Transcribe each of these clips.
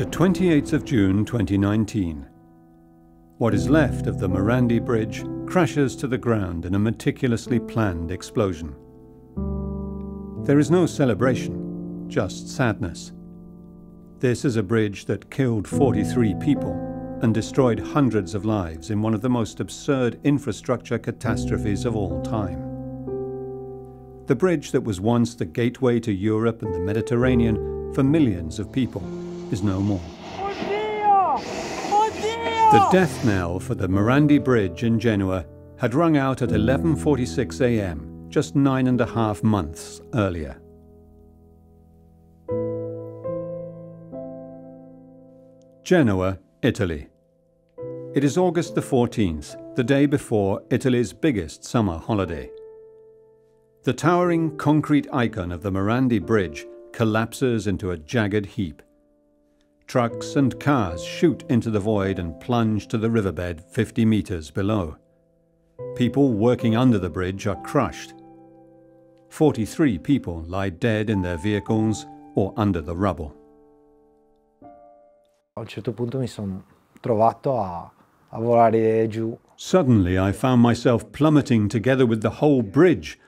The 28th of June 2019. What is left of the Morandi Bridge crashes to the ground in a meticulously planned explosion. There is no celebration, just sadness. This is a bridge that killed 43 people and destroyed hundreds of lives in one of the most absurd infrastructure catastrophes of all time. The bridge that was once the gateway to Europe and the Mediterranean for millions of people is no more. The death knell for the Morandi Bridge in Genoa had rung out at 11.46 a.m., just nine and a half months earlier. Genoa, Italy. It is August the 14th, the day before Italy's biggest summer holiday. The towering concrete icon of the Morandi Bridge collapses into a jagged heap. Trucks and cars shoot into the void and plunge to the riverbed 50 meters below. People working under the bridge are crushed. 43 people lie dead in their vehicles or under the rubble. A un certo punto mi sono trovato a, a volare giù. Suddenly I found myself plummeting together with the whole bridge,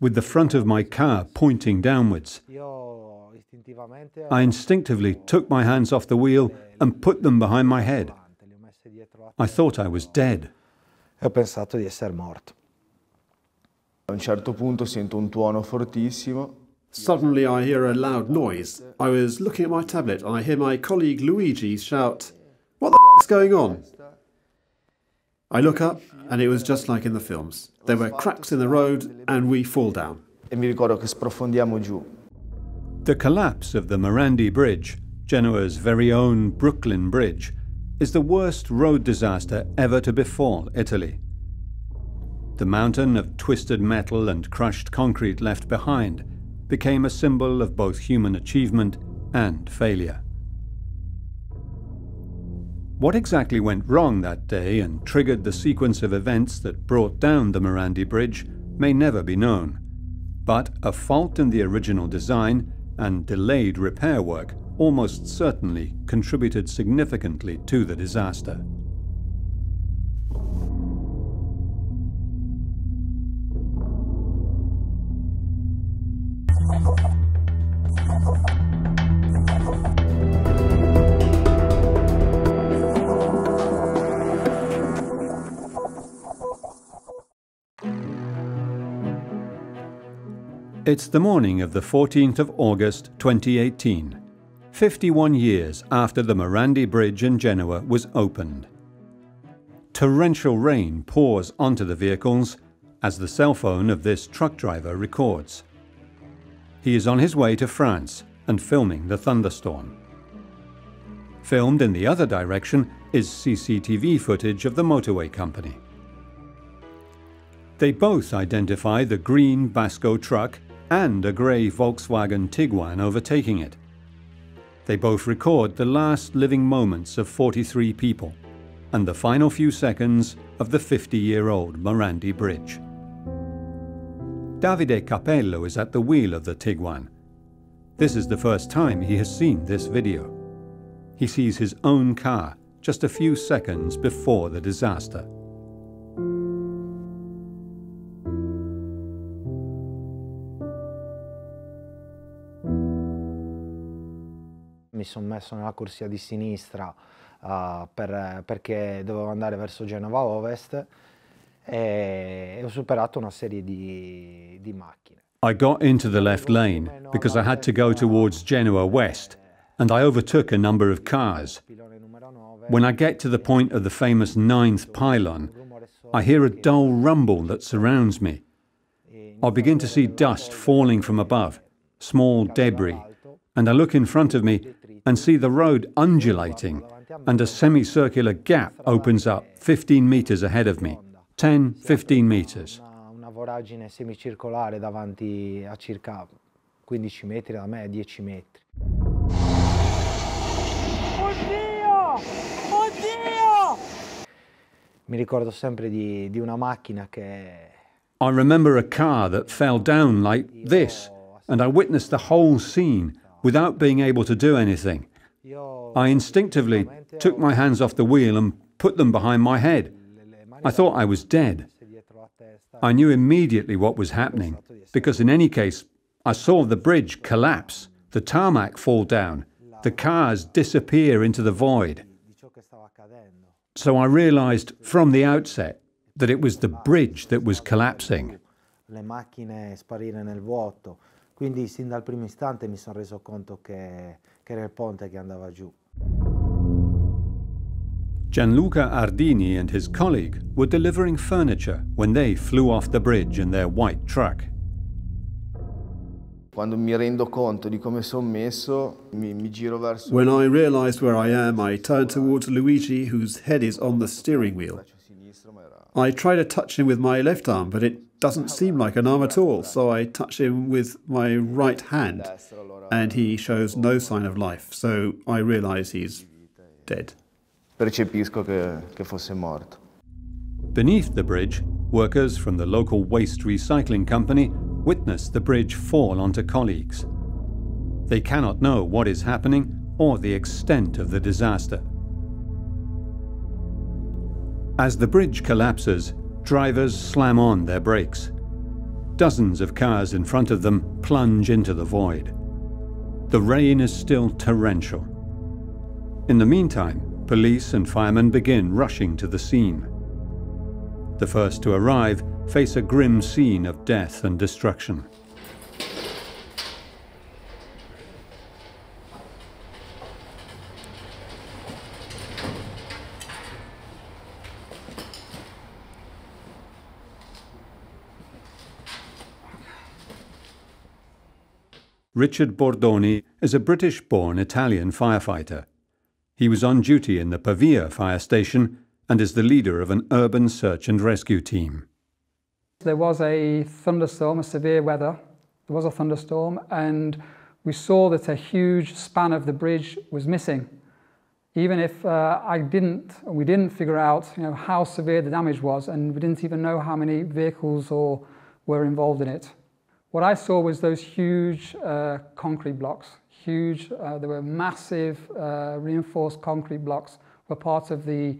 with the front of my car pointing downwards. Io istintivamente I instinctively took my hands off the wheel and put them behind my head. li ho messe dietro la I thought I was dead. ho pensato di essere morto. A un certo punto sento un tuono fortissimo Suddenly, I hear a loud noise. I was looking at my tablet and I hear my colleague Luigi shout, What the f***'s going on? I look up and it was just like in the films. There were cracks in the road and we fall down. e mi ricordo che sprofondiamo giù. The collapse of the Morandi Bridge, Genoa's very own Brooklyn Bridge, is the worst road disaster ever to befall Italy. The mountain of twisted metal and crushed concrete left behind became a symbol of both human achievement and failure. What exactly went wrong that day and triggered the sequence of events that brought down the Morandi Bridge may never be known. But a fault in the original design and delayed repair work almost certainly contributed significantly to the disaster. It's the morning of the 14th of August 2018, 51 years after the Morandi Bridge in Genoa was opened. Torrential rain pours onto the vehicles as the cell phone of this truck driver records. He is on his way to France and filming the thunderstorm. Filmed in the other direction is CCTV footage of the motorway company. They both identify the green Basko truck and a grey Volkswagen Tiguan overtaking it. They both record the last living moments of 43 people and the final few seconds of the 50-year-old Morandi Bridge. Davide Capello is at the wheel of the Tiguan. This is the first time he has seen this video. He sees his own car just a few seconds before the disaster. Mi sono messo nella corsia di sinistra eh, per- perché dovevo andare verso Genova Ovest e, ho superato una serie di, di macchine. I got into the left lane because I had to go towards Genoa West and I overtook a number of cars. Pilone numero 9. When I get to the point of the famous ninth pylon, I hear a dull rumble that surrounds me. I begin to see dust falling from above, small debris, and I look in front of me and see the road undulating, and a semicircular gap opens up 15 meters ahead of me. 10, 15 meters. Una, una voragine semicircolare davanti a circa 15 metri da me, 10 metri. Mi ricordo sempre di, di una macchina che I remember a car that fell down like this, and I witnessed the whole scene without being able to do anything. I instinctively took my hands off the wheel and put them behind my head. I thought I was dead. I knew immediately what was happening, because in any case, I saw the bridge collapse, the tarmac fall down, the cars disappear into the void. So I realized from the outset that it was the bridge that was collapsing. Le macchine sparire nel vuoto. Quindi sin dal primo istante mi sono reso conto che, che era il ponte che andava giù. Gianluca Ardini and his colleague were delivering furniture when they flew off the bridge in their white truck. Quando mi rendo conto di come sono messo, mi, mi giro verso When I realized where I am, I turn towards Luigi, whose head is on the steering wheel. I try to touch him with my left arm, but it doesn't seem like an arm at all, so I touch him with my right hand, and he shows no sign of life, so I realize he's dead. percepisco che, che fosse morto. Beneath the bridge, workers from the local waste recycling company witness the bridge fall onto colleagues. They cannot know what is happening or the extent of the disaster. As the bridge collapses, drivers slam on their brakes. Dozens of cars in front of them plunge into the void. The rain is still torrential. In the meantime, police and firemen begin rushing to the scene. The first to arrive face a grim scene of death and destruction. Richard Bordoni is a British born Italian firefighter. He was on duty in the Pavia fire station and is the leader of an urban search and rescue team. There was a thunderstorm, a severe weather. There was a thunderstorm, and we saw that a huge span of the bridge was missing. Even if uh, I didn't, we didn't figure out, you know, how severe the damage was, and we didn't even know how many vehicles or were involved in it. What I saw was those huge uh, concrete blocks. Huge, uh, there were massive uh, reinforced concrete blocks. Were part of the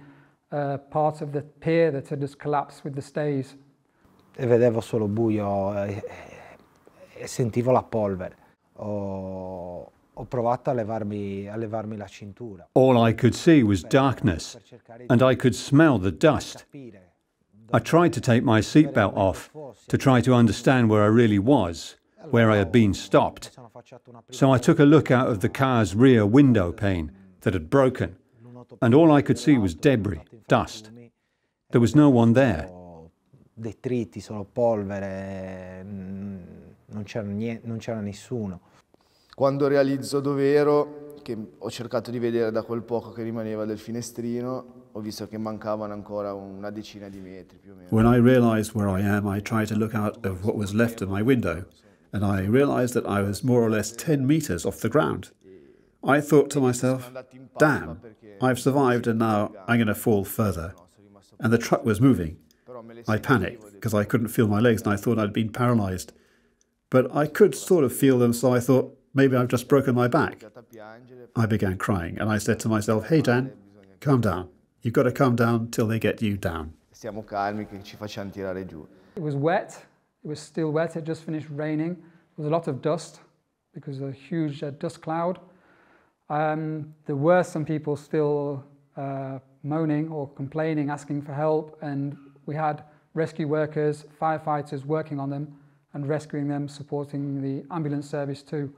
uh, part of the pier that had just collapsed with the stays. E vedevo solo buio e, e sentivo la polvere. Ho, ho provato a levarmi, a levarmi la cintura. All I could see was darkness, and I could smell the dust. I tried to take my seatbelt off to try to understand where I really was, where I had been stopped. So I took a look out of the car's rear window pane that had broken, and all I could see was debris, dust. There was no one there. Detriti, solo polvere, mm, non c'era, niente, non c'era nessuno. Quando realizzo dov'ero, che ho cercato di vedere da quel poco che rimaneva del finestrino, ho visto che mancavano ancora una decina di metri più o meno. When I realized where I am, I tried to look out of what was left of my window, and I realized that I was more or less 10 meters off the ground. I thought to myself, damn, I've survived and now I'm going to fall further. And the truck was moving. I panicked because I couldn't feel my legs and I thought I'd been paralyzed. But I could sort of feel them, so I thought maybe I've just broken my back. I began crying and I said to myself, hey Dan, calm down. You've got to calm down till they get you down. Stiamo calmi che ci facciamo tirare giù. It was wet. It was still wet. It just finished raining. There was a lot of dust because of a huge uh, dust cloud. Um, there were some people still uh, moaning or complaining, asking for help, and we had rescue workers, firefighters working on them and rescuing them, supporting the ambulance service too.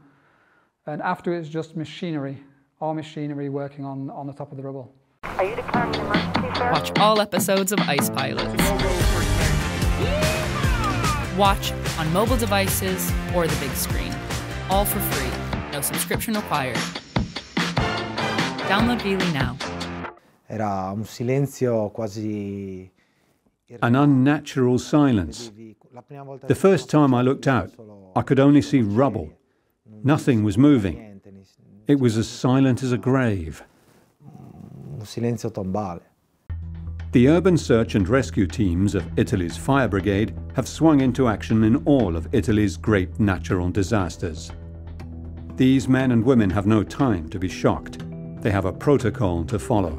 And after it's just machinery, our machinery working on, on the top of the rubble. Are you declaring an emergency, sir? Watch all episodes of Ice Pilots. Watch on mobile devices or the big screen. All for free. No subscription required. Download Veely now. Era un silenzio quasi... An unnatural silence. La prima volta The first time I looked out, I could only see rubble. Nothing was moving. It was as silent as a grave. un silenzio tombale. The urban search and rescue teams of Italy's fire brigade have swung into action in all of Italy's great natural disasters. These men and women have no time to be shocked. they have a protocol to follow.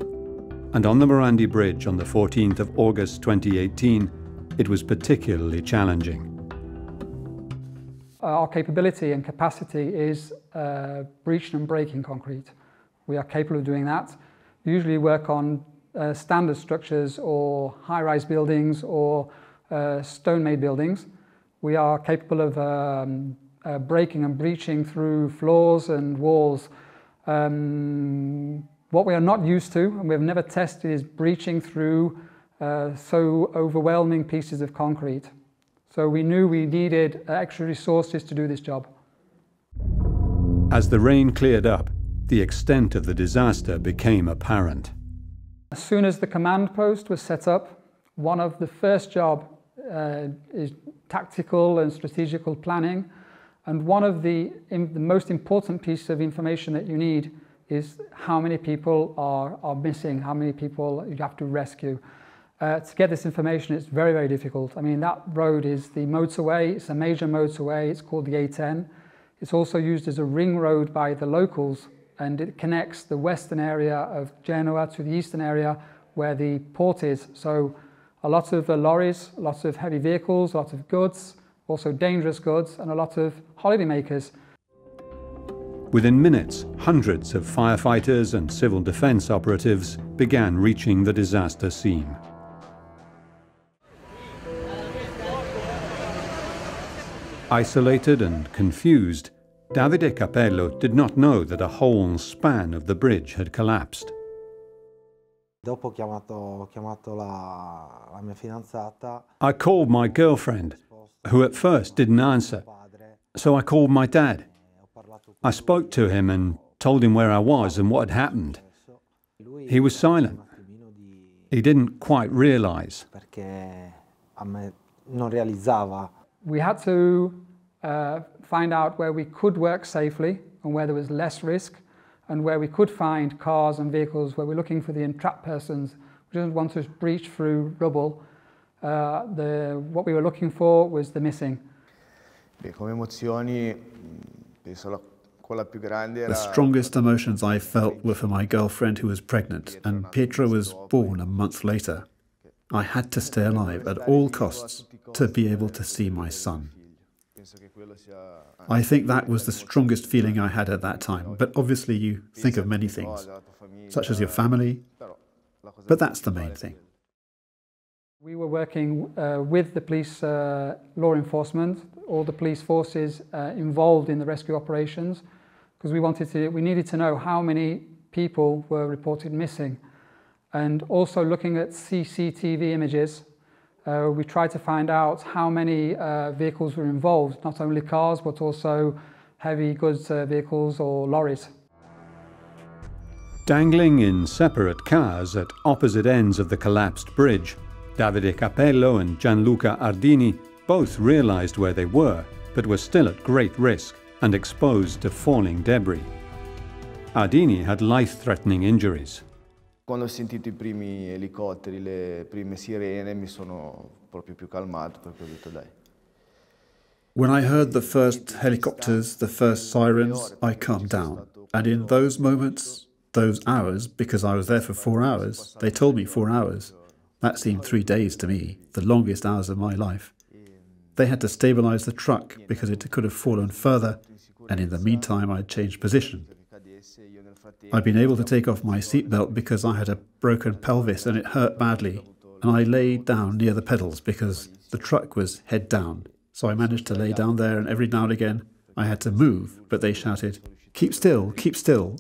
And on the Morandi Bridge on the 14th of August 2018, it was particularly challenging. Our capability and capacity is uh, breaching and breaking concrete. We are capable of doing that. We usually work on uh, standard structures or high-rise buildings or uh, stone-made buildings. We are capable of um, uh, breaking and breaching through floors and walls. Um, what we are not used to and we've never tested is breaching through uh, so overwhelming pieces of concrete. So we knew we needed extra resources to do this job. As the rain cleared up, the extent of the disaster became apparent. As soon as the command post was set up, one of the first job uh, is tactical and strategical planning. And one of the, the most important pieces of information that you need is how many people are, are missing, how many people you have to rescue. Uh, to get this information, it's very, very difficult. I mean, that road is the motorway, it's a major motorway, it's called the A10. It's also used as a ring road by the locals, and it connects the western area of Genoa to the eastern area where the port is. So a lot of uh, lorries, lots of heavy vehicles, a lot of goods, also dangerous goods, and a lot of holidaymakers. Within minutes, hundreds of firefighters and civil defense operatives began reaching the disaster scene. Isolated and confused, Davide Capello did not know that a whole span of the bridge had collapsed. Dopo ho chiamato, ho chiamato la, la mia fidanzata. I called my girlfriend, who at first didn't answer. So I called my dad. I spoke to him and told him where I was and what had happened. He was silent. He didn't quite realize. Perché a me non realizzava. We had to uh, find out where we could work safely and where there was less risk and where we could find cars and vehicles where we're looking for the entrapped persons. We didn't want to breach through rubble. Uh, the, what we were looking for was the missing. Beh, come emozioni, penso la, quella più grande era... The strongest emotions I felt were for my girlfriend who was pregnant, and Pietro was born a month later. I had to stay alive at all costs to be able to see my son. I think that was the strongest feeling I had at that time, but obviously you think of many things, such as your family, but that's the main thing. We were working uh, with the police uh, law enforcement, all the police forces uh, involved in the rescue operations, because we wanted to, we needed to know how many people were reported missing. And also looking at CCTV images uh, we tried to find out how many uh, vehicles were involved, not only cars, but also heavy goods uh, vehicles or lorries. Dangling in separate cars at opposite ends of the collapsed bridge, Davide Capello and Gianluca Ardini both realized where they were, but were still at great risk and exposed to falling debris. Ardini had life-threatening injuries. Quando ho sentito i primi elicotteri, le prime sirene, mi sono proprio più calmato perché ho detto dai. When I heard the first helicopters, the first sirens, I calmed down. And in those moments, those hours, because I was there for four hours, they told me four hours. That seemed three days to me, the longest hours of my life. They had to stabilize the truck because it could have fallen further, and in the meantime, I'd changed position. I'd been able to take off my seatbelt because I had a broken pelvis and it hurt badly, and I lay down near the pedals because the truck was head down. So I managed to lay down there, and every now and again I had to move, but they shouted, Keep still, keep still.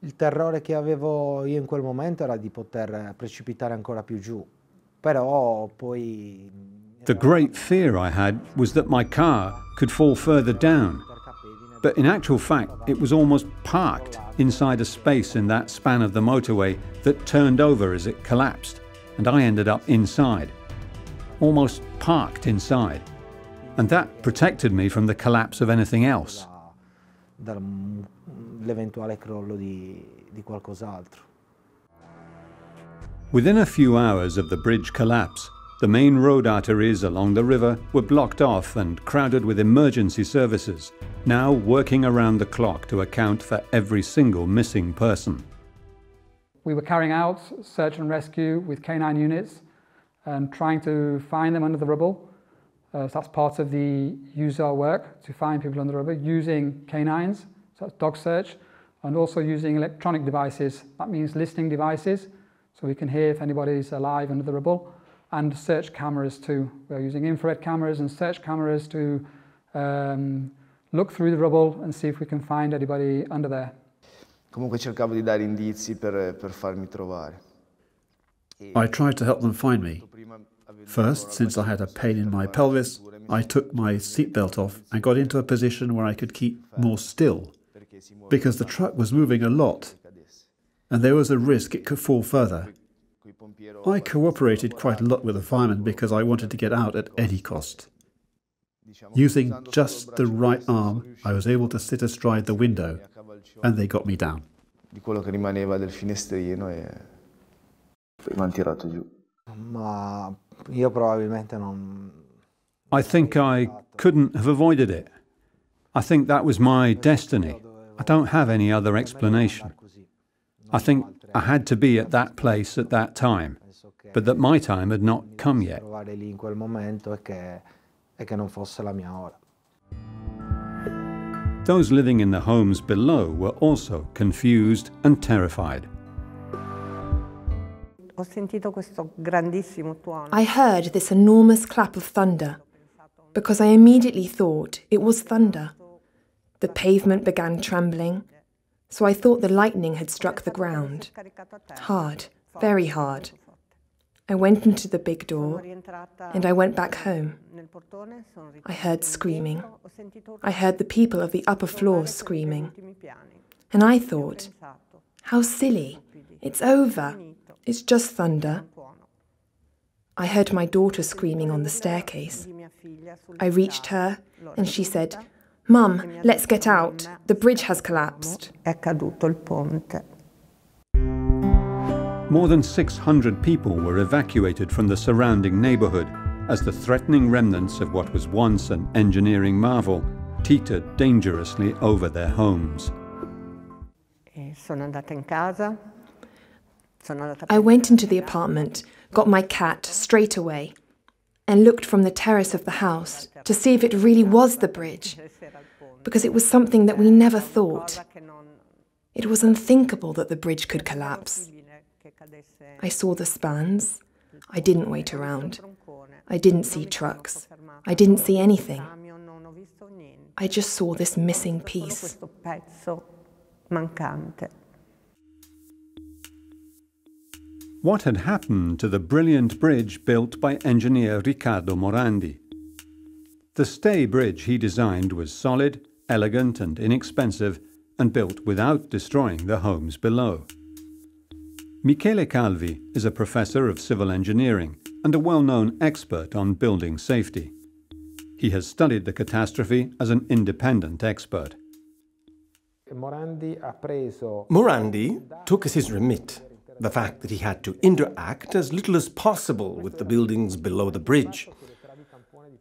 Il terrore che avevo io in quel momento era di poter precipitare ancora più giù, però poi The great fear I had was that my car could fall further down. But in actual fact, it was almost parked inside a space in that span of the motorway that turned over as it collapsed, and I ended up inside. Almost parked inside. And that protected me from the collapse of anything else. dall'eventuale crollo di, di qualcos'altro. Within a few hours of the bridge collapse, The main road arteries along the river were blocked off and crowded with emergency services, now working around the clock to account for every single missing person. We were carrying out search and rescue with canine units and trying to find them under the rubble. Uh, so that's part of the USAR work to find people under the rubble using canines, so that's dog search, and also using electronic devices. That means listening devices, so we can hear if anybody's alive under the rubble, and search cameras too. We're using infrared cameras and search cameras to um, look through the rubble and see if we can find anybody under there. Comunque cercavo di dare indizi per, per farmi trovare. I tried to help them find me. First, since I had a pain in my pelvis, I took my seatbelt off and got into a position where I could keep more still, because the truck was moving a lot, and there was a risk it could fall further. I cooperated quite a lot with the firemen because I wanted to get out at any cost. Using just the right arm, I was able to sit astride the window, and they got me down. Di quello che rimaneva del finestrino e poi mi hanno tirato giù. Ma io probabilmente non... I think I couldn't have avoided it. I think that was my destiny. I don't have any other explanation. I think I had to be at that place at that time, but that my time had not come yet. Trovare lì in quel momento che, che non fosse la mia ora. Those living in the homes below were also confused and terrified. Ho sentito questo grandissimo tuono. I heard this enormous clap of thunder because I immediately thought it was thunder. The pavement began trembling, so I thought the lightning had struck the ground. Hard, very hard. I went into the big door and I went back home. I heard screaming. I heard the people of the upper floors screaming. And I thought, how silly. It's over. It's just thunder. I heard my daughter screaming on the staircase. I reached her and she said, Mum, let's get out. The bridge has collapsed. È caduto il ponte. More than 600 people were evacuated from the surrounding neighborhood as the threatening remnants of what was once an engineering marvel teetered dangerously over their homes. E sono andata in casa. Sono andata I went into the apartment, got my cat straight away, and looked from the terrace of the house to see if it really was the bridge, because it was something that we never thought. It was unthinkable that the bridge could collapse. I saw the spans. I didn't wait around. I didn't see trucks. I didn't see anything. I just saw this missing piece. What had happened to the brilliant bridge built by engineer Riccardo Morandi? The stay bridge he designed was solid, elegant, and inexpensive, and built without destroying the homes below. Michele Calvi is a professor of civil engineering and a well known expert on building safety. He has studied the catastrophe as an independent expert. Morandi took as his remit the fact that he had to interact as little as possible with the buildings below the bridge.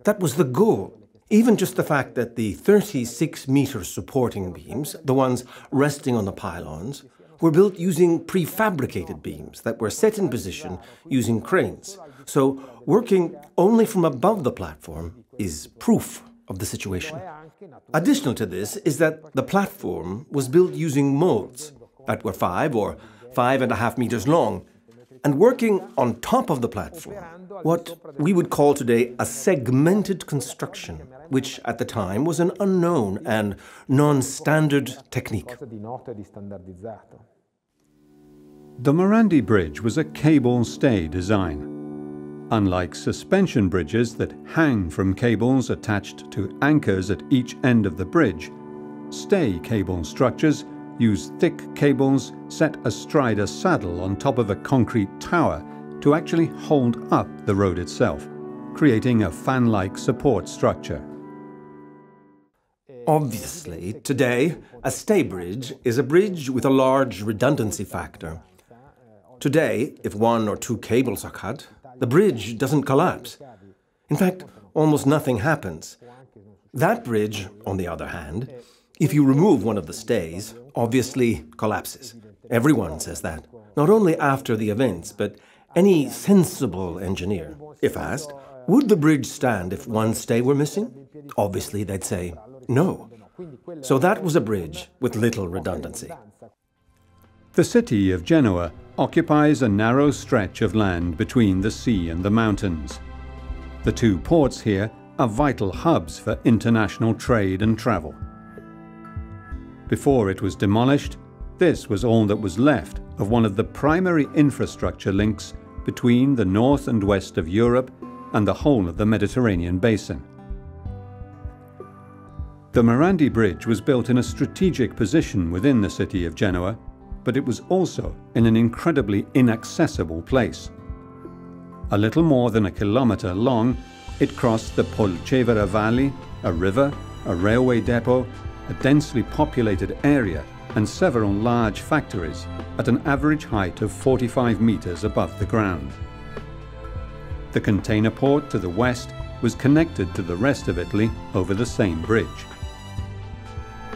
That was the goal. Even just the fact that the 36 meter supporting beams, the ones resting on the pylons, were built using prefabricated beams that were set in position using cranes. So, working only from above the platform is proof of the situation. Additional to this is that the platform was built using molds that were five or five and a half meters long, and working on top of the platform, what we would call today a segmented construction, which at the time was an unknown and non standard technique. The Morandi Bridge was a cable stay design. Unlike suspension bridges that hang from cables attached to anchors at each end of the bridge, stay cable structures use thick cables set astride a saddle on top of a concrete tower to actually hold up the road itself, creating a fan like support structure. Obviously, today, a stay bridge is a bridge with a large redundancy factor. Today, if one or two cables are cut, the bridge doesn't collapse. In fact, almost nothing happens. That bridge, on the other hand, if you remove one of the stays, obviously collapses. Everyone says that, not only after the events, but any sensible engineer, if asked, would the bridge stand if one stay were missing? Obviously, they'd say no. So that was a bridge with little redundancy. The city of Genoa occupies a narrow stretch of land between the sea and the mountains. The two ports here are vital hubs for international trade and travel. Before it was demolished, this was all that was left of one of the primary infrastructure links between the north and west of Europe and the whole of the Mediterranean basin. The Morandi Bridge was built in a strategic position within the city of Genoa, but it was also in an incredibly inaccessible place. A little more than a kilometre long, it crossed the Polcevera Valley, a river, a railway depot, a densely populated area and several large factories at an average height of 45 metres above the ground. The container port to the west was connected to the rest of Italy over the same bridge.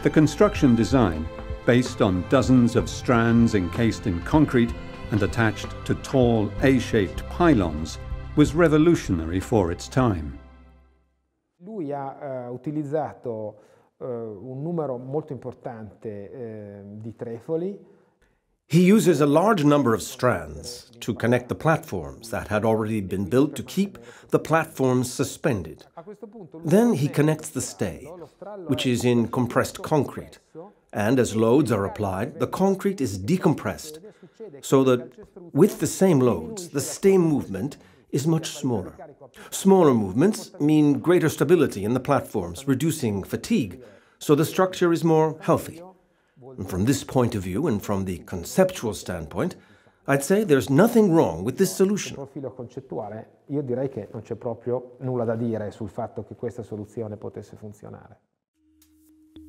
The construction design, based on dozens of strands encased in concrete and attached to tall A-shaped pylons, was revolutionary for its time. Lui ha uh, utilizzato uh, un numero molto importante uh, di trefoli he uses a large number of strands to connect the platforms that had already been built to keep the platforms suspended. Then he connects the stay, which is in compressed concrete. And as loads are applied, the concrete is decompressed, so that with the same loads, the stay movement is much smaller. Smaller movements mean greater stability in the platforms, reducing fatigue, so the structure is more healthy. And from this point of view and from the conceptual standpoint, I'd say there's nothing wrong with this solution. profilo concettuale, io direi che non c'è proprio nulla da dire sul fatto che questa soluzione potesse funzionare.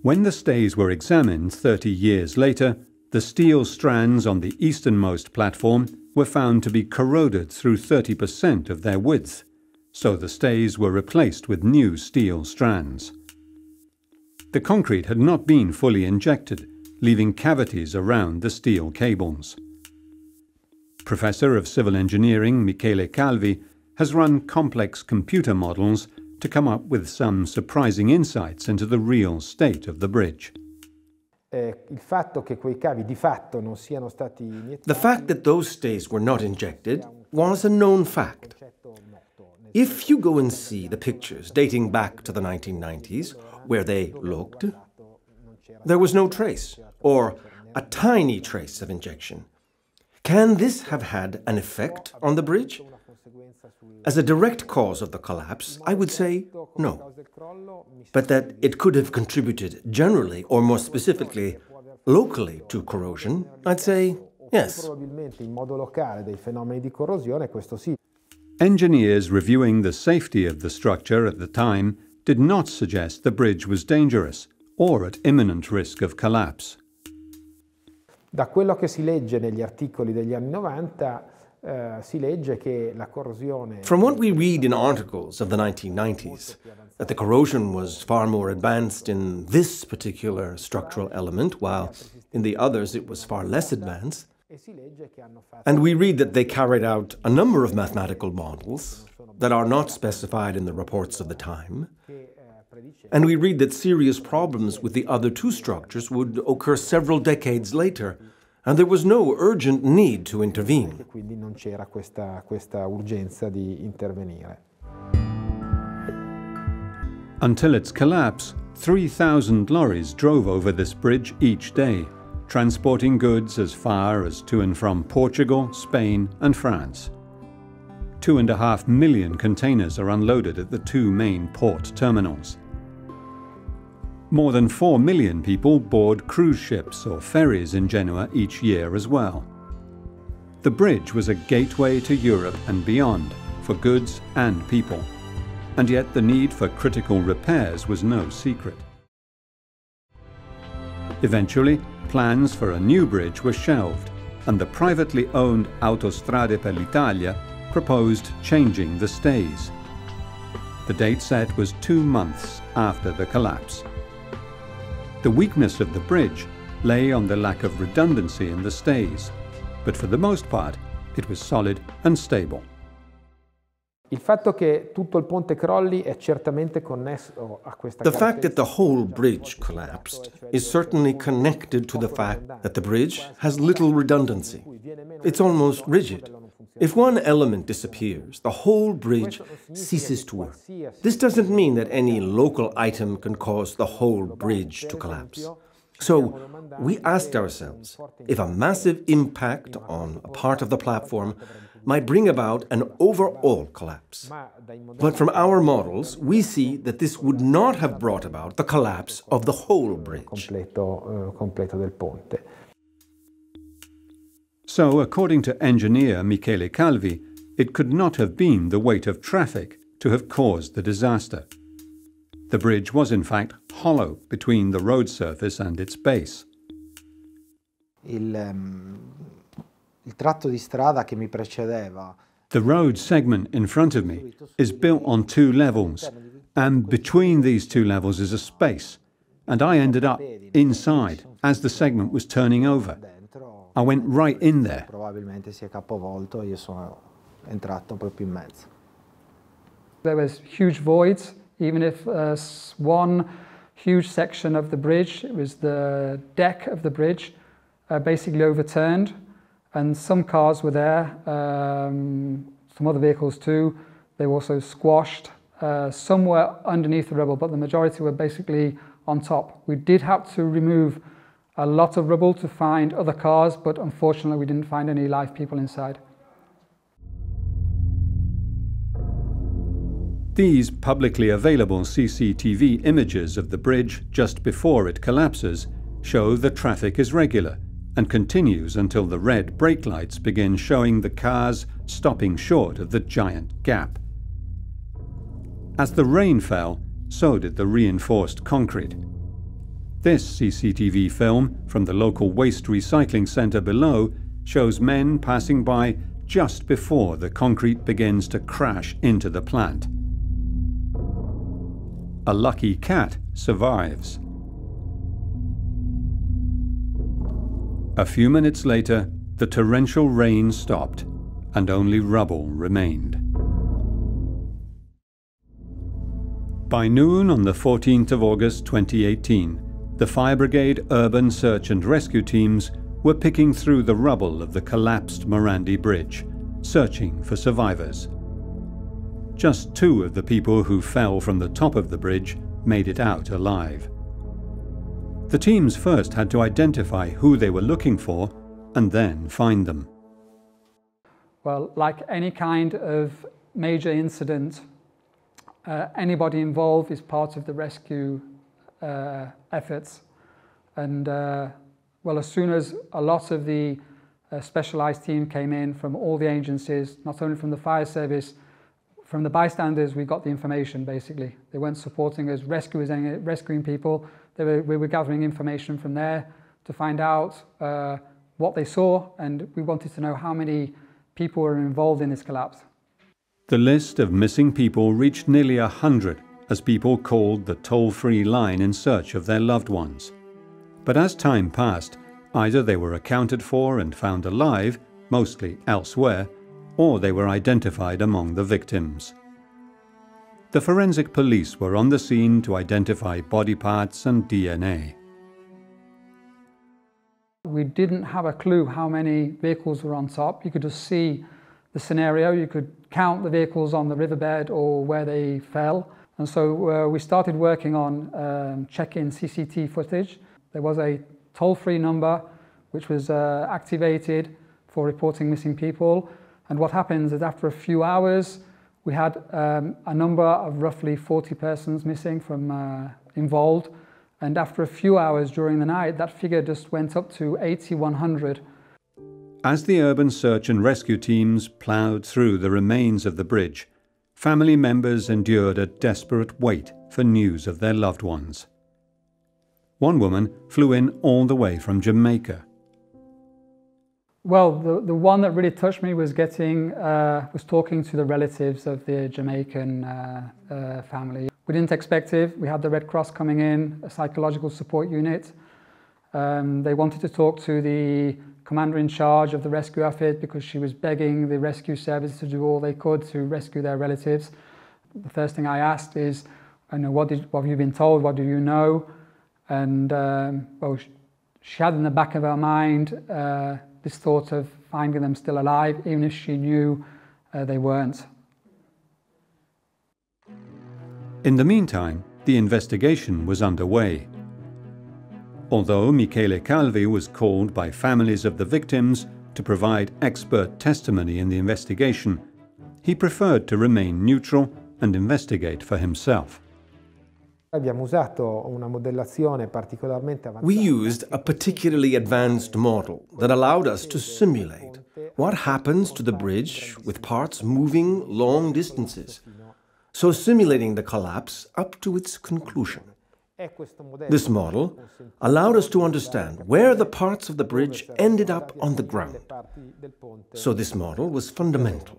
When the stays were examined 30 years later, the steel strands on the easternmost platform were found to be corroded through 30% of their width, so the stays were replaced with new steel strands. The concrete had not been fully injected, leaving cavities around the steel cables. Professor of Civil Engineering Michele Calvi has run complex computer models to come up with some surprising insights into the real state of the bridge. Eh, the fact that those stays were not injected was a known fact. If you go and see the pictures dating back to the 1990s, where they looked, there was no trace or a tiny trace of injection. Can this have had an effect on the bridge? As a direct cause of the collapse, I would say no. But that it could have contributed generally, or more specifically, locally to corrosion, I'd say yes. Engineers reviewing the safety of the structure at the time did not suggest the bridge was dangerous or at imminent risk of collapse. Da quello che si legge negli articoli degli anni 90 Uh, si legge che la corrosione From what we read in articles of the 1990s, that the corrosion was far more advanced in this particular structural element, while in the others it was far less advanced. And we read that they carried out a number of mathematical models that are not specified in the reports of the time. And we read that serious problems with the other two structures would occur several decades later, and there was no urgent need to intervene. Quindi non c'era questa, questa urgenza di intervenire. Until its collapse, 3,000 lorries drove over this bridge each day, transporting goods as far as to and from Portugal, Spain, and France. Two and a half million containers are unloaded at the two main port terminals. More than 4 million people board cruise ships or ferries in Genoa each year as well. The bridge was a gateway to Europe and beyond for goods and people, and yet the need for critical repairs was no secret. Eventually, plans for a new bridge were shelved, and the privately owned Autostrade per l'Italia proposed changing the stays. The date set was two months after the collapse. The weakness of the bridge lay on the lack of redundancy in the stays, but for the most part it was solid and stable. Il fatto che tutto il ponte crolli è certamente connesso a questa The fact that the whole bridge collapsed is certainly connected to the fact that the bridge has little redundancy. It's almost rigid. If one element disappears, the whole bridge ceases to work. This doesn't mean that any local item can cause the whole bridge to collapse. So we asked ourselves if a massive impact on a part of the platform might bring about an overall collapse. But from our models, we see that this would not have brought about the collapse of the whole bridge. So, according to engineer Michele Calvi, it could not have been the weight of traffic to have caused the disaster. The bridge was in fact hollow between the road surface and its base. Il, um, il tratto di strada che mi precedeva The road segment in front of me is built on two levels, and between these two levels is a space, and I ended up inside as the segment was turning over. I went right in there. probabilmente si è capovolto e io sono entrato proprio in mezzo. There was huge voids, even if uh, one huge section of the bridge, it was the deck of the bridge, uh, basically overturned, and some cars were there, um, some other vehicles too. They were also squashed. Uh, some were underneath the rubble, but the majority were basically on top. We did have to remove a lot of rubble to find other cars, but unfortunately, we didn't find any live people inside. These publicly available CCTV images of the bridge just before it collapses show the traffic is regular and continues until the red brake lights begin showing the cars stopping short of the giant gap. As the rain fell, so did the reinforced concrete. This CCTV film from the local waste recycling centre below shows men passing by just before the concrete begins to crash into the plant. A lucky cat survives. A few minutes later, the torrential rain stopped and only rubble remained. By noon on the 14th of August 2018, the Fire Brigade urban search and rescue teams were picking through the rubble of the collapsed Morandi Bridge, searching for survivors. Just two of the people who fell from the top of the bridge made it out alive. The teams first had to identify who they were looking for and then find them. Well, like any kind of major incident, uh, anybody involved is part of the rescue uh, efforts. And uh, well, as soon as a lot of the uh, specialised team came in from all the agencies, not only from the fire service, from the bystanders, we got the information basically. They weren't supporting us, rescuing, rescuing people. Were, we were gathering information from there to find out uh, what they saw, and we wanted to know how many people were involved in this collapse. The list of missing people reached nearly a hundred as people called the toll free line in search of their loved ones. But as time passed, either they were accounted for and found alive, mostly elsewhere, or they were identified among the victims. The forensic police were on the scene to identify body parts and DNA. We didn't have a clue how many vehicles were on top. You could just see the scenario. You could count the vehicles on the riverbed or where they fell. And so uh, we started working on um, checking CCT footage. There was a toll-free number which was uh, activated for reporting missing people. And what happens is after a few hours, we had um, a number of roughly 40 persons missing from uh, involved. And after a few hours during the night, that figure just went up to 80, 100. As the urban search and rescue teams ploughed through the remains of the bridge, family members endured a desperate wait for news of their loved ones. One woman flew in all the way from Jamaica. Well, the, the one that really touched me was getting, uh, was talking to the relatives of the Jamaican uh, uh, family. We didn't expect it. We had the Red Cross coming in, a psychological support unit. Um, they wanted to talk to the commander in charge of the rescue effort because she was begging the rescue service to do all they could to rescue their relatives. The first thing I asked is, I know, what, did, what have you been told? What do you know? And um, well, she had in the back of her mind uh, this thought of finding them still alive, even if she knew uh, they weren't. In the meantime, the investigation was underway. Although Michele Calvi was called by families of the victims to provide expert testimony in the investigation, he preferred to remain neutral and investigate for himself. We used a particularly advanced model that allowed us to simulate what happens to the bridge with parts moving long distances, so simulating the collapse up to its conclusion. This model allowed us to understand where the parts of the bridge ended up on the ground. So this model was fundamental.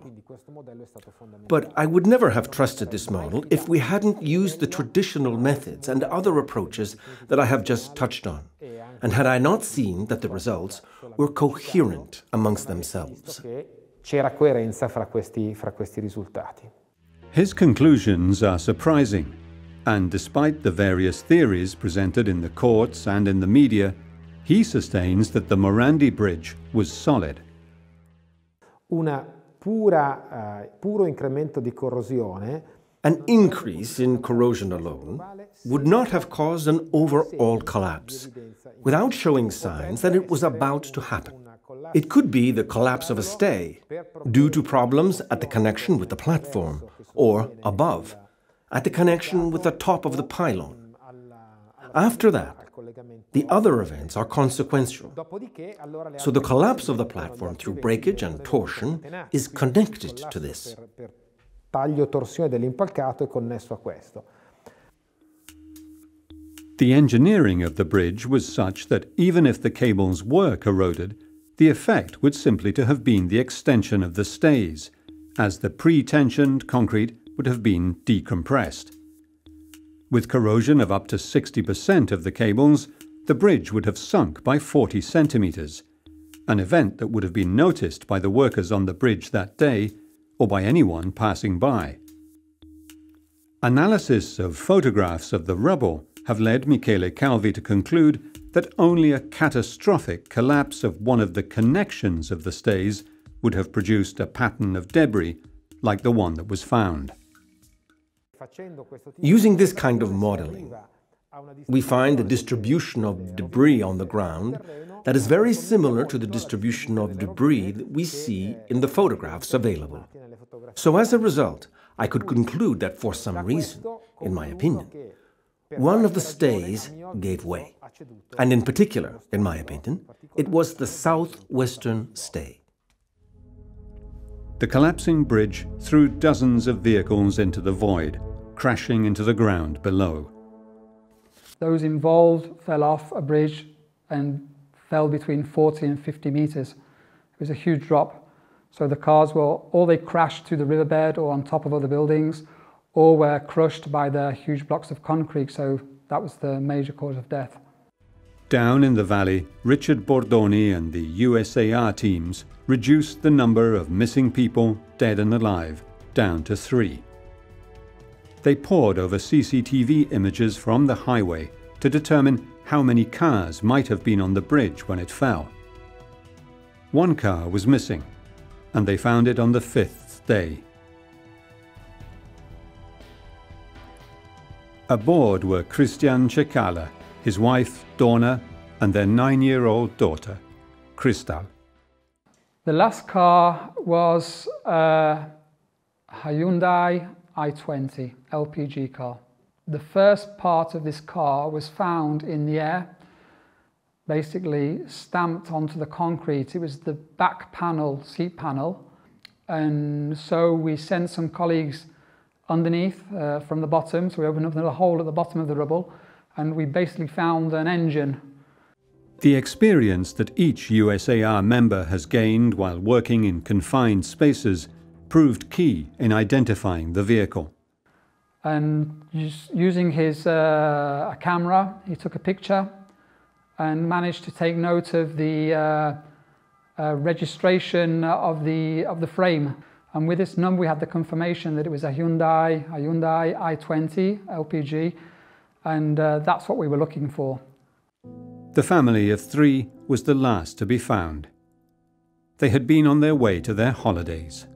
But I would never have trusted this model if we hadn't used the traditional methods and other approaches that I have just touched on, and had I not seen that the results were coherent amongst themselves. C'era coerenza fra questi, fra questi risultati. His conclusions are surprising and despite the various theories presented in the courts and in the media, he sustains that the Morandi Bridge was solid. Una pura, uh, puro incremento di corrosione an increase in corrosion alone would not have caused an overall collapse, without showing signs that it was about to happen. It could be the collapse of a stay, due to problems at the connection with the platform, or above, at the connection with the top of the pylon. After that, the other events are consequential. So the collapse of the platform through breakage and torsion is connected to this. Taglio torsione dell'impalcato è connesso a questo. The engineering of the bridge was such that even if the cables were corroded, the effect would simply to have been the extension of the stays, as the pre-tensioned concrete would have been decompressed. With corrosion of up to 60% of the cables, the bridge would have sunk by 40 centimetres, an event that would have been noticed by the workers on the bridge that day or by anyone passing by. Analysis of photographs of the rubble have led Michele Calvi to conclude that only a catastrophic collapse of one of the connections of the stays would have produced a pattern of debris like the one that was found. Using this kind of modeling, we find a distribution of debris on the ground that is very similar to the distribution of debris that we see in the photographs available. So as a result, I could conclude that for some reason, in my opinion, one of the stays gave way. And in particular, in my opinion, it was the southwestern stay. The collapsing bridge threw dozens of vehicles into the void, crashing into the ground below. Those involved fell off a bridge and fell between 40 and 50 meters. It was a huge drop. So the cars were, or they crashed to the riverbed or on top of other buildings, or were crushed by the huge blocks of concrete. So that was the major cause of death. Down in the valley, Richard Bordoni and the USAR teams reduced the number of missing people, dead and alive, down to three. They pored over CCTV images from the highway to determine how many cars might have been on the bridge when it fell. One car was missing, and they found it on the fifth day. Aboard were Christian Cecala, his wife Donna, and their nine-year-old daughter, Crystal. The last car was uh, a Hyundai i20 LPG car. The first part of this car was found in the air, basically stamped onto the concrete. It was the back panel, seat panel. And so we sent some colleagues underneath uh, from the bottom. So we opened up a hole at the bottom of the rubble and we basically found an engine The experience that each USAR member has gained while working in confined spaces proved key in identifying the vehicle. And using his uh, camera, he took a picture and managed to take note of the uh, uh, registration of the, of the frame. And with this number, we had the confirmation that it was a Hyundai, a Hyundai i20 LPG, and uh, that's what we were looking for. The family of three was the last to be found. They had been on their way to their holidays.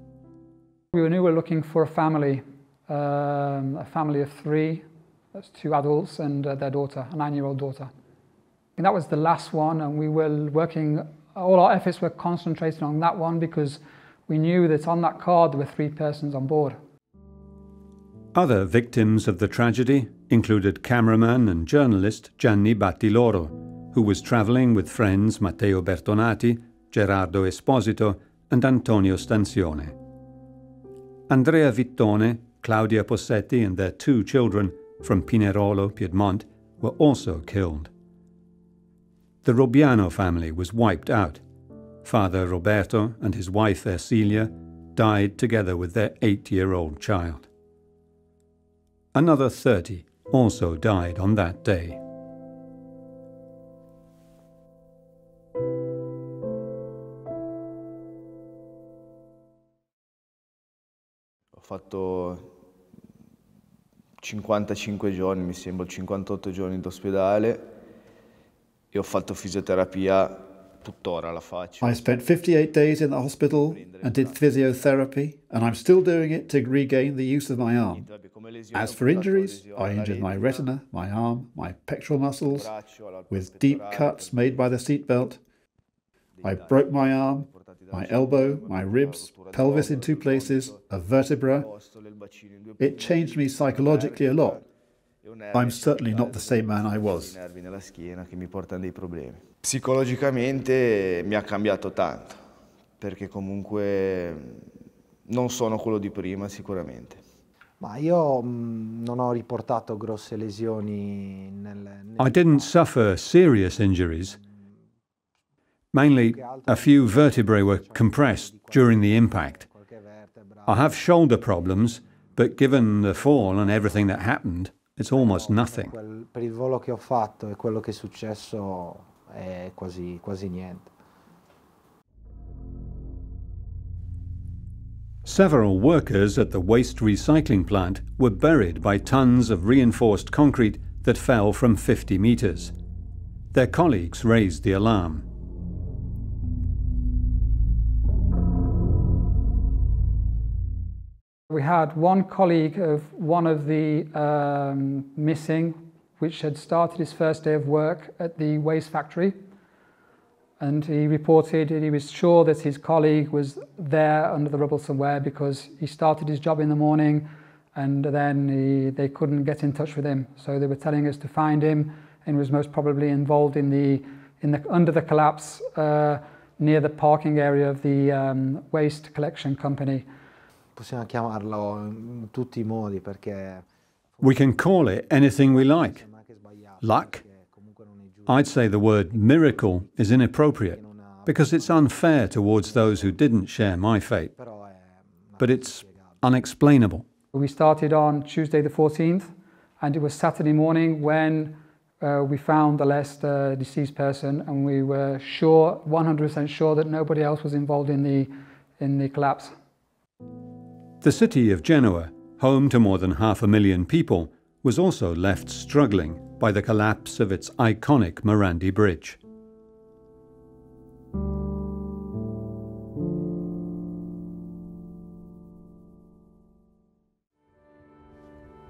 We knew we were looking for a family, um, a family of three, that's two adults and uh, their daughter, a nine-year-old daughter. And that was the last one, and we were working, all our efforts were concentrated on that one because we knew that on that card there were three persons on board. Other victims of the tragedy included cameraman and journalist Gianni Battiloro, who was travelling with friends Matteo Bertonati, Gerardo Esposito, and Antonio Stanzione. Andrea Vittone, Claudia Possetti, and their two children from Pinerolo, Piedmont, were also killed. The Robbiano family was wiped out. Father Roberto and his wife Ersilia died together with their eight year old child. Another 30 also died on that day. Fatto 55 giorni, mi sembra 58 giorni d'ospedale e ho fatto fisioterapia tuttora la faccio. I spent 58 days in the hospital and did physiotherapy, and I'm still doing it to regain the use of my arm. As for injuries, I injured my retina, my arm, my pectoral muscles, with deep cuts made by the seatbelt. I broke my arm, my elbow, my ribs, pelvis in two places, a vertebra. It changed me psychologically a lot. I'm certainly not the same man I was. Psicologicamente mi ha cambiato tanto, perché comunque non sono quello di prima sicuramente. Ma io mm, non ho riportato grosse lesioni nel, nel... I didn't suffer serious injuries. Mainly, a few vertebrae were compressed during the impact. I have shoulder problems, but given the fall and everything that happened, it's almost nothing. Per il volo che ho fatto e quello che è successo è quasi, quasi niente. Several workers at the waste recycling plant were buried by tons of reinforced concrete that fell from 50 metres. Their colleagues raised the alarm. We had one colleague of one of the um, missing, which had started his first day of work at the waste factory. And he reported that he was sure that his colleague was there under the rubble somewhere because he started his job in the morning and then he, they couldn't get in touch with him. So they were telling us to find him and was most probably involved in the, in the, under the collapse uh, near the parking area of the um, waste collection company. Possiamo chiamarlo in tutti i modi perché... We can call it anything we like. Luck? I'd say the word miracle is inappropriate because it's unfair towards those who didn't share my fate. But it's unexplainable. We started on Tuesday the 14th and it was Saturday morning when uh, we found the last uh, deceased person and we were sure, 100% sure that nobody else was involved in the, in the collapse. The city of Genoa, home to more than half a million people, was also left struggling by the collapse of its iconic Morandi Bridge.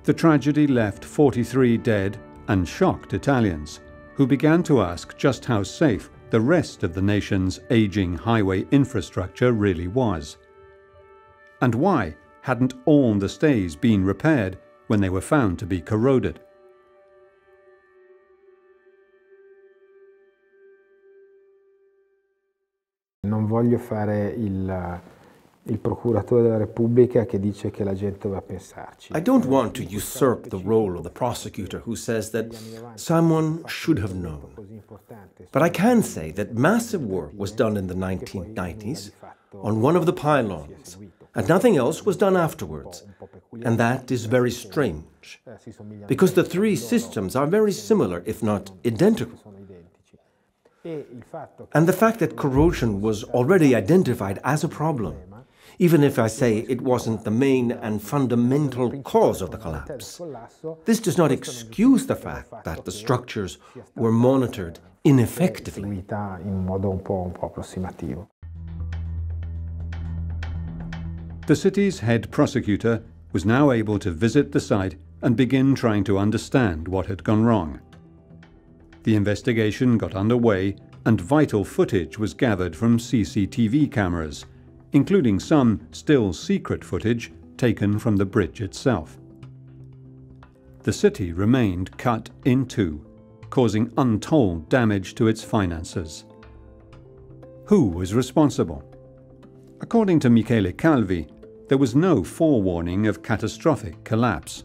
The tragedy left 43 dead and shocked Italians, who began to ask just how safe the rest of the nation's aging highway infrastructure really was. And why hadn't all the stays been repaired when they were found to be corroded? Non voglio fare il, eh, il procuratore della Repubblica che dice che la gente doveva pensarci. I don't want to usurp the role of the prosecutor who says that someone should have known. But I can say that massive work was done in the 1990s on one of the pylons, and nothing else was done afterwards. And that is very strange, because the three systems are very similar, if not identical. And the fact that corrosion was already identified as a problem even if I say it wasn't the main and fundamental cause of the collapse. This does not excuse the fact that the structures were monitored ineffectively. The city's head prosecutor was now able to visit the site and begin trying to understand what had gone wrong. The investigation got underway and vital footage was gathered from CCTV cameras including some still secret footage taken from the bridge itself. The city remained cut in two, causing untold damage to its finances. Who was responsible? According to Michele Calvi, there was no forewarning of catastrophic collapse.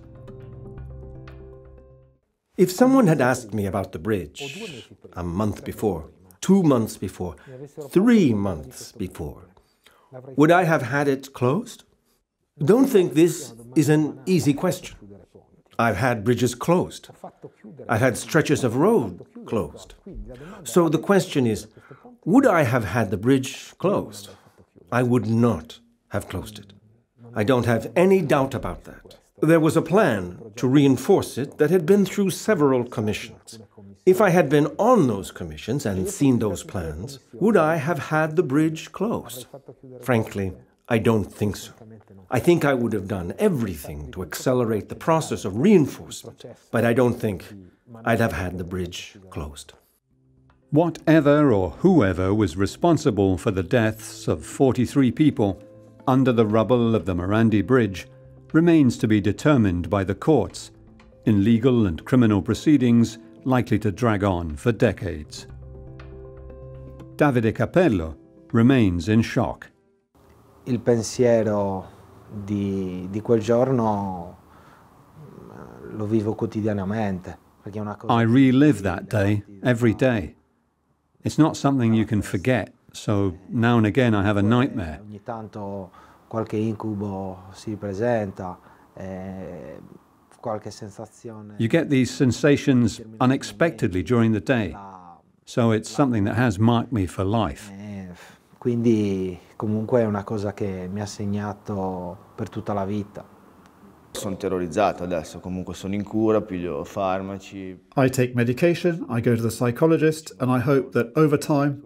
If someone had asked me about the bridge a month before, two months before, three months before, would I have had it closed? Don't think this is an easy question. I've had bridges closed. I've had stretches of road closed. So the question is would I have had the bridge closed? I would not have closed it. I don't have any doubt about that. There was a plan to reinforce it that had been through several commissions. If I had been on those commissions and seen those plans, would I have had the bridge closed? Frankly, I don't think so. I think I would have done everything to accelerate the process of reinforcement, but I don't think I'd have had the bridge closed. Whatever or whoever was responsible for the deaths of 43 people under the rubble of the Morandi Bridge remains to be determined by the courts in legal and criminal proceedings likely to drag on for decades. Davide Capello remains in shock. Il pensiero di, di quel giorno mm, lo vivo quotidianamente. I relive that day every day. It's not something you can forget, so now and again I have a nightmare. Ogni tanto qualche incubo si presenta. Eh, you get these sensations unexpectedly during the day, so it's something that has marked me for life. Eh, quindi comunque è una cosa che mi ha segnato per tutta la vita. Sono terrorizzato adesso, comunque sono in cura, piglio farmaci. I take medication, I go to the psychologist and I hope that over time,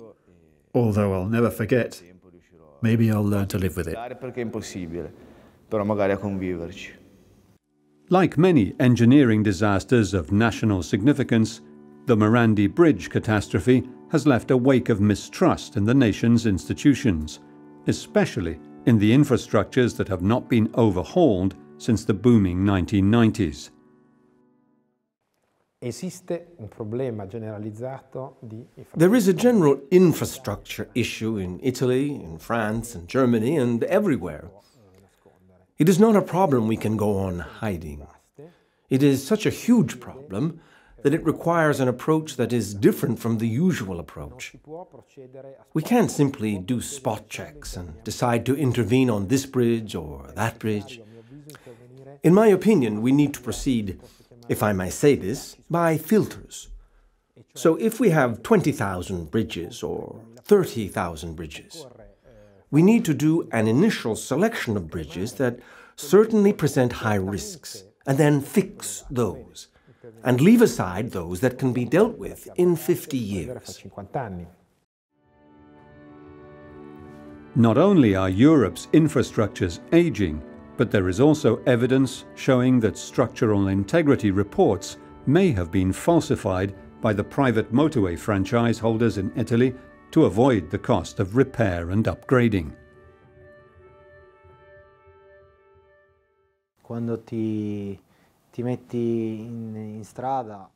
although I'll never forget, maybe I'll learn to live with it. Perché è impossibile, però magari a conviverci. Like many engineering disasters of national significance, the Morandi Bridge catastrophe has left a wake of mistrust in the nation's institutions, especially in the infrastructures that have not been overhauled since the booming 1990s. There is a general infrastructure issue in Italy, in France, in Germany, and everywhere. It is not a problem we can go on hiding. It is such a huge problem that it requires an approach that is different from the usual approach. We can't simply do spot checks and decide to intervene on this bridge or that bridge. In my opinion, we need to proceed, if I may say this, by filters. So if we have 20,000 bridges or 30,000 bridges, we need to do an initial selection of bridges that certainly present high risks, and then fix those, and leave aside those that can be dealt with in 50 years. Not only are Europe's infrastructures aging, but there is also evidence showing that structural integrity reports may have been falsified by the private motorway franchise holders in Italy to avoid the cost of repair and upgrading.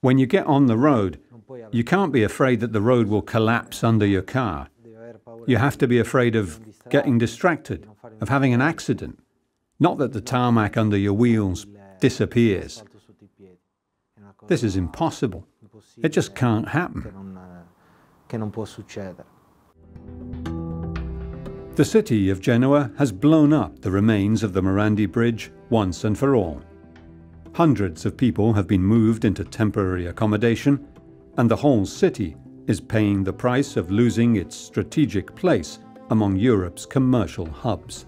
When you get on the road, you can't be afraid that the road will collapse under your car. You have to be afraid of getting distracted, of having an accident, not that the tarmac under your wheels disappears. This is impossible. It just can't happen. The city of Genoa has blown up the remains of the Morandi Bridge once and for all. Hundreds of people have been moved into temporary accommodation, and the whole city is paying the price of losing its strategic place among Europe's commercial hubs.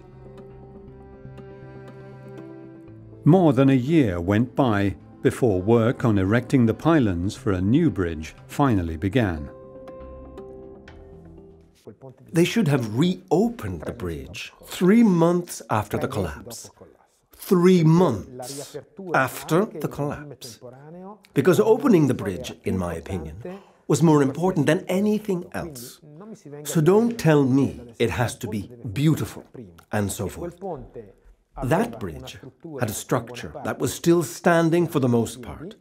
More than a year went by before work on erecting the pylons for a new bridge finally began. They should have reopened the bridge three months after the collapse. Three months after the collapse. Because opening the bridge, in my opinion, was more important than anything else. So don't tell me it has to be beautiful and so forth. That bridge had a structure that was still standing for the most part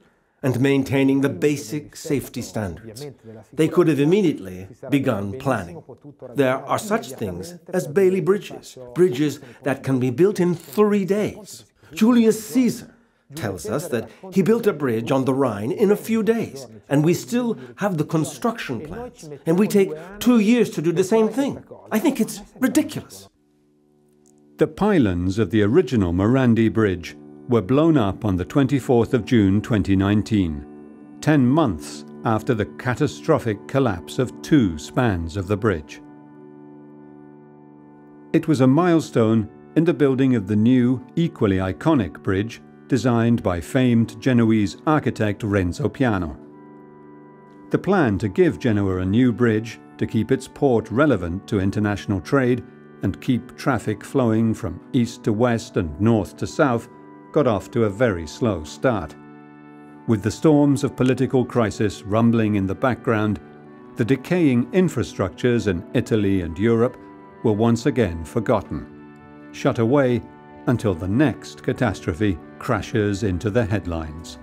and maintaining the basic safety standards. They could have immediately begun planning. There are such things as Bailey bridges, bridges that can be built in three days. Julius Caesar tells us that he built a bridge on the Rhine in a few days, and we still have the construction plans, and we take two years to do the same thing. I think it's ridiculous. The pylons of the original Morandi Bridge were blown up on the 24th of June 2019, 10 months after the catastrophic collapse of two spans of the bridge. It was a milestone in the building of the new, equally iconic bridge designed by famed Genoese architect Renzo Piano. The plan to give Genoa a new bridge to keep its port relevant to international trade and keep traffic flowing from east to west and north to south got off to a very slow start. With the storms of political crisis rumbling in the background, the decaying infrastructures in Italy and Europe were once again forgotten, shut away until the next catastrophe crashes into the headlines.